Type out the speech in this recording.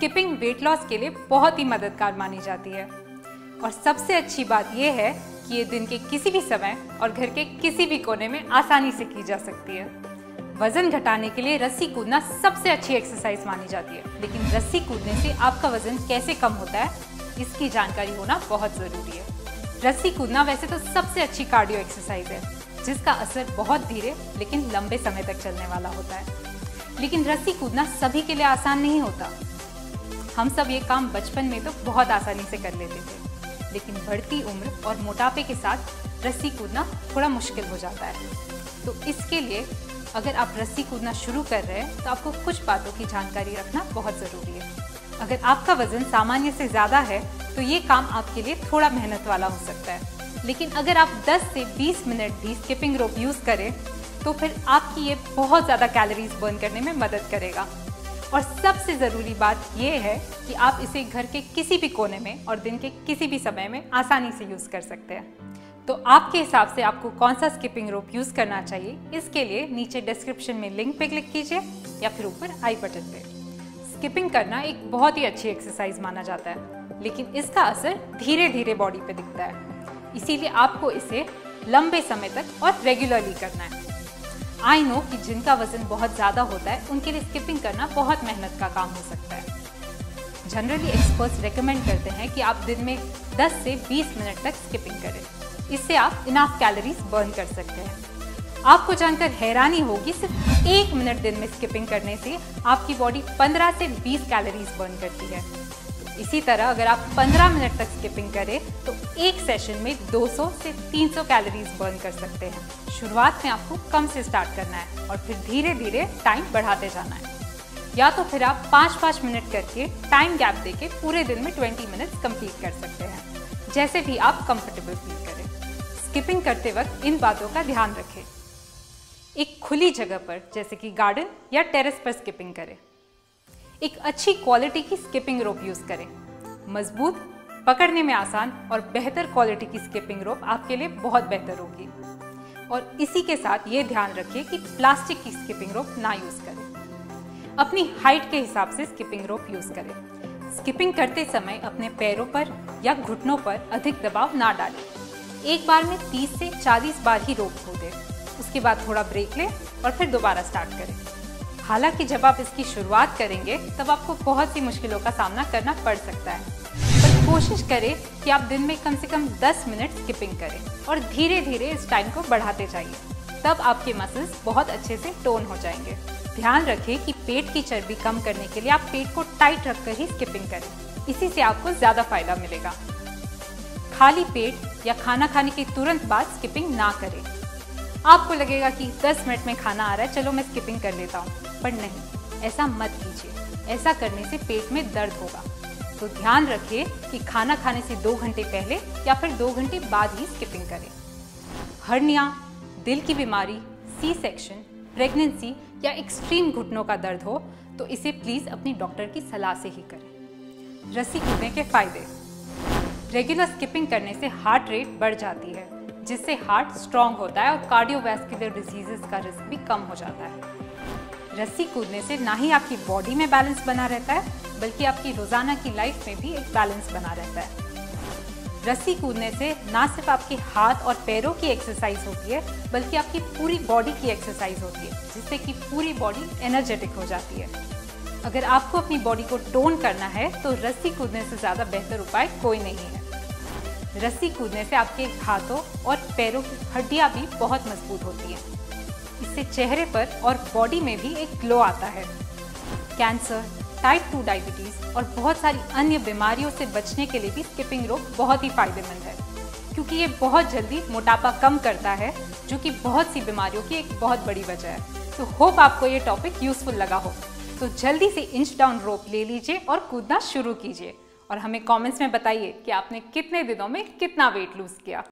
Skipping weight loss के लिए बहुत ही मददगार मानी जाती है। और सबसे अच्छी बात यह है कि ये दिन के किसी भी समय और घर के किसी भी कोने में आसानी से की जा सकती है। वज़न घटाने के लिए रस्सी कूदना सबसे अच्छी एक्सरसाइज मानी जाती है। लेकिन रस्सी कूदने से आपका वज़न कैसे कम होता है, इसकी जानकारी होना बहुत ज़रूरी है। रस्सी कूदना वैसे तो सबसे अच्छी कार्डियो एक्सरसाइज है, जिसका असर बहुत धीरे लेकिन लंबे समय तक चलने वाला होता है। लेकिन रस्सी कूदना सभी के लिए आसान नहीं होता। हम सब ये काम बचपन में तो बहुत आसानी से कर लेते थे। लेकिन बढ़ती उम्र और मोटापे के साथ रस्सी कूदना थोड़ा मुश्किल हो जाता है। तो इसके लिए अगर आप रस्सी कूदना शुरू कर रहे हैं तो आपको कुछ बातों की जानकारी रखना बहुत ज़रूरी है। अगर आपका वज़न सामान्य से ज़्यादा है तो ये काम आपके लिए थोड़ा मेहनत वाला हो सकता है। लेकिन अगर आप 10 से 20 मिनट भी स्किपिंग रोप यूज़ करें तो फिर आपकी ये बहुत ज़्यादा कैलोरीज बर्न करने में मदद करेगा। और सबसे ज़रूरी बात यह है कि आप इसे घर के किसी भी कोने में और दिन के किसी भी समय में आसानी से यूज़ कर सकते हैं। तो आपके हिसाब से आपको कौन सा स्किपिंग रोप यूज़ करना चाहिए, इसके लिए नीचे डिस्क्रिप्शन में लिंक पे क्लिक कीजिए या फिर ऊपर आई बटन पे। स्किपिंग करना एक बहुत ही अच्छी एक्सरसाइज माना जाता है, लेकिन इसका असर धीरे धीरे बॉडी पे दिखता है। इसीलिए आपको इसे लंबे समय तक और रेगुलरली करना है। आई नो कि जिनका वज़न बहुत ज़्यादा होता है, उनके लिए स्किपिंग करना बहुत मेहनत का काम हो सकता है। जनरली एक्सपर्ट्स रेकमेंड करते हैं कि आप दिन में 10 से 20 मिनट तक स्किपिंग करें। इससे आप इनाफ कैलोरीज बर्न कर सकते हैं। आपको जानकर हैरानी होगी, सिर्फ़ एक मिनट दिन में स्किपिंग करने से आपकी बॉडी 15 से 20 कैलोरीज बर्न करती है। इसी तरह अगर आप 15 मिनट तक स्किपिंग करें तो एक सेशन में 200 से 300 कैलोरीज बर्न कर सकते हैं। शुरुआत में आपको कम से स्टार्ट करना है और फिर धीरे धीरे टाइम बढ़ाते जाना है। या तो फिर आप पाँच पाँच मिनट करके टाइम गैप देके पूरे दिन में 20 मिनट्स कंप्लीट कर सकते हैं, जैसे भी आप कंफर्टेबल फील करें। स्किपिंग करते वक्त इन बातों का ध्यान रखें। एक खुली जगह पर, जैसे कि गार्डन या टेरेस पर स्किपिंग करें। एक अच्छी क्वालिटी की स्किपिंग रोप यूज़ करें। मज़बूत, पकड़ने में आसान और बेहतर क्वालिटी की स्किपिंग रोप आपके लिए बहुत बेहतर होगी। और इसी के साथ ये ध्यान रखिए कि प्लास्टिक की स्किपिंग रोप ना यूज़ करें। अपनी हाइट के हिसाब से स्किपिंग रोप यूज़ करें। स्किपिंग करते समय अपने पैरों पर या घुटनों पर अधिक दबाव ना डालें। एक बार में 30 से 40 बार ही रोप खो दें। उसके बाद थोड़ा ब्रेक लें और फिर दोबारा स्टार्ट करें। हालाँकि जब आप इसकी शुरुआत करेंगे, तब आपको बहुत सी मुश्किलों का सामना करना पड़ सकता है। पर कोशिश करें कि आप दिन में कम से कम 10 मिनट स्किपिंग करें और धीरे धीरे इस टाइम को बढ़ाते जाइए। तब आपके मसल्स बहुत अच्छे से टोन हो जाएँगे। ध्यान रखें कि पेट की चर्बी कम करने के लिए आप पेट को टाइट रखकर ही स्किपिंग करें। इसी से आपको ज़्यादा फ़ायदा मिलेगा। खाली पेट या खाना खाने के तुरंत बाद स्किपिंग ना करें। आपको लगेगा कि 10 मिनट में खाना आ रहा है, चलो मैं स्किपिंग कर लेता हूँ। पर नहीं, ऐसा मत कीजिए। ऐसा करने से पेट में दर्द होगा। तो ध्यान रखिए कि खाना खाने से दो घंटे पहले या फिर दो घंटे बाद ही स्किपिंग करें। हर्निया, दिल की बीमारी सी सेक्शन प्रेगनेंसी या एक्सट्रीम घुटनों का दर्द हो तो इसे प्लीज़ अपनी डॉक्टर की सलाह से ही करें। रस्सी कूदने के फ़ायदे। रेगुलर स्किपिंग करने से हार्ट रेट बढ़ जाती है। जिससे हार्ट स्ट्रांग होता है और कार्डियोवैस्कुलर डिजीजेस का रिस्क भी कम हो जाता है। रस्सी कूदने से ना ही आपकी बॉडी में बैलेंस बना रहता है, बल्कि आपकी रोज़ाना की लाइफ में भी एक बैलेंस बना रहता है। रस्सी कूदने से ना सिर्फ़ आपके हाथ और पैरों की एक्सरसाइज होती है, बल्कि आपकी पूरी बॉडी की एक्सरसाइज होती है, जिससे कि पूरी बॉडी एनर्जेटिक हो जाती है। अगर आपको अपनी बॉडी को टोन करना है तो रस्सी कूदने से ज़्यादा बेहतर उपाय कोई नहीं है। रस्सी कूदने से आपके हाथों और पैरों की हड्डियाँ भी बहुत मज़बूत होती हैं। इससे चेहरे पर और बॉडी में भी एक ग्लो आता है। कैंसर टाइप टू डायबिटीज़ और बहुत सारी अन्य बीमारियों से बचने के लिए भी स्किपिंग रोप बहुत ही फ़ायदेमंद है। क्योंकि ये बहुत जल्दी मोटापा कम करता है, जो कि बहुत सी बीमारियों की एक बहुत बड़ी वजह है। तो होप आपको ये टॉपिक यूजफुल लगा हो। तो जल्दी से इंच डाउन रोप ले लीजिए और कूदना शुरू कीजिए। और हमें कमेंट्स में बताइए कि आपने कितने दिनों में कितना वेट लूज किया।